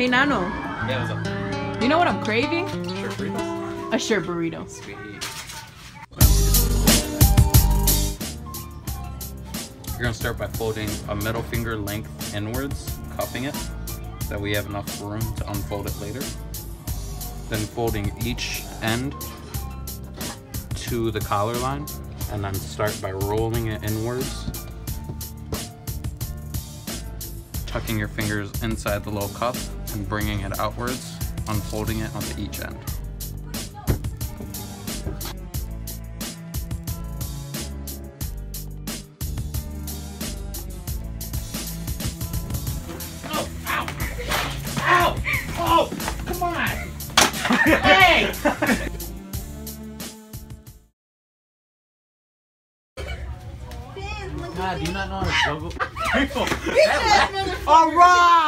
Hey Nano, Yeah, what's up? you know what I'm craving? Sure, burritos. A shirt burrito. Sweet. You're gonna start by folding a middle finger length inwards, cupping it, so that we have enough room to unfold it later. Then folding each end to the collar line, and then start by rolling it inwards. Tucking your fingers inside the little cup and bringing it outwards, unfolding it onto each end. God, do you not know how to juggle? All right.